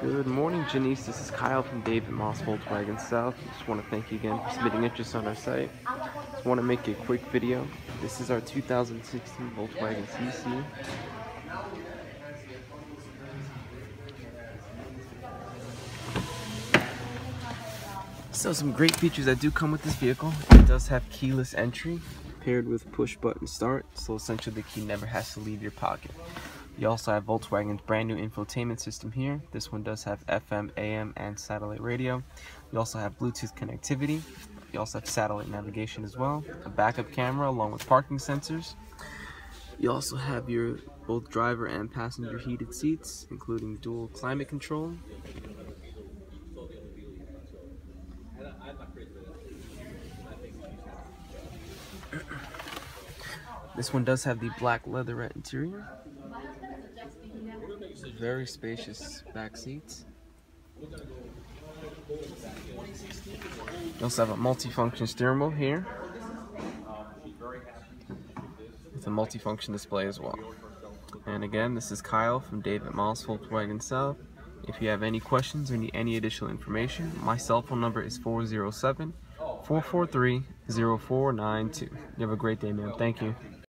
Good morning, Janice. This is Kyle from David Maus Volkswagen South. Just want to thank you again for submitting interest on our site. Just want to make a quick video. This is our 2016 Volkswagen CC. So some great features that do come with this vehicle. It does have keyless entry paired with push button start. So essentially the key never has to leave your pocket. You also have Volkswagen's brand new infotainment system here. This one does have FM, AM, and satellite radio. You also have Bluetooth connectivity. You also have satellite navigation as well. A backup camera along with parking sensors. You also have your both driver and passenger heated seats, including dual climate control. This one does have the black leatherette interior. Very spacious back seats. You also have a multi-function steering wheel here. With a multi-function display as well. And again, this is Kyle from David Maus Volkswagen South. If you have any questions or need any additional information, my cell phone number is 407 443 0492. You have a great day, man. Thank you.